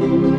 you.